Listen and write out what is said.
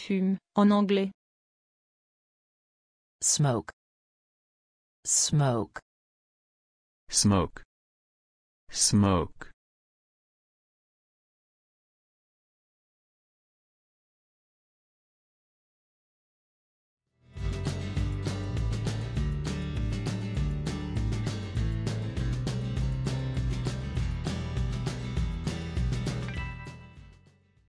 Fume, en anglais. Smoke. Smoke. Smoke. Smoke.